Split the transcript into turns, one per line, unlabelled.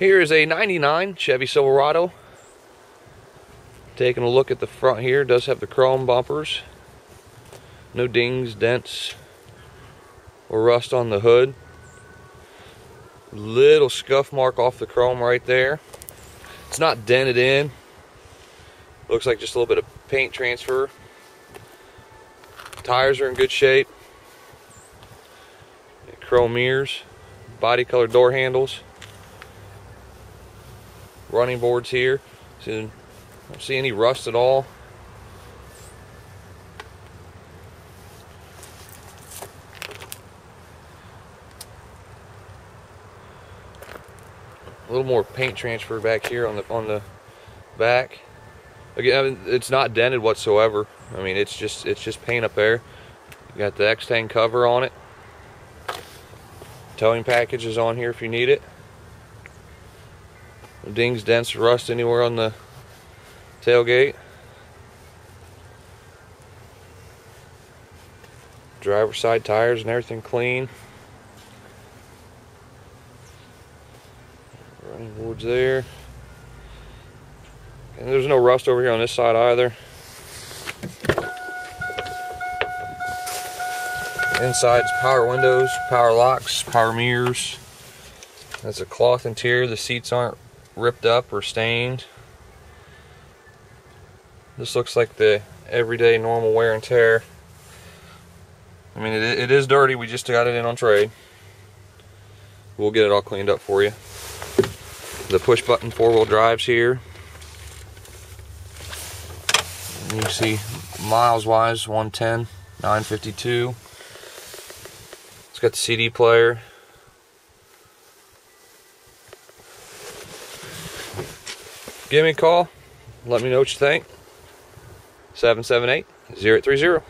Here is a 99 Chevy Silverado. Taking a look at the front here, does have the chrome bumpers. No dings, dents, or rust on the hood. Little scuff mark off the chrome right there. It's not dented in. Looks like just a little bit of paint transfer. Tires are in good shape. Chrome mirrors, body color door handles running boards here. So don't see any rust at all. A little more paint transfer back here on the on the back. Again, I mean, it's not dented whatsoever. I mean, it's just it's just paint up there. You got the Extang cover on it. Towing package is on here if you need it dings, dents, rust anywhere on the tailgate. Driver side tires and everything clean. Running boards there. And there's no rust over here on this side either. Inside's power windows, power locks, power mirrors. That's a cloth interior. The seats aren't ripped up or stained. This looks like the everyday normal wear and tear. I mean, it, it is dirty. We just got it in on trade. We'll get it all cleaned up for you. The push button four wheel drives here. And you see miles wise 110, 952. It's got the CD player. Give me a call. Let me know what you think. 778 0830.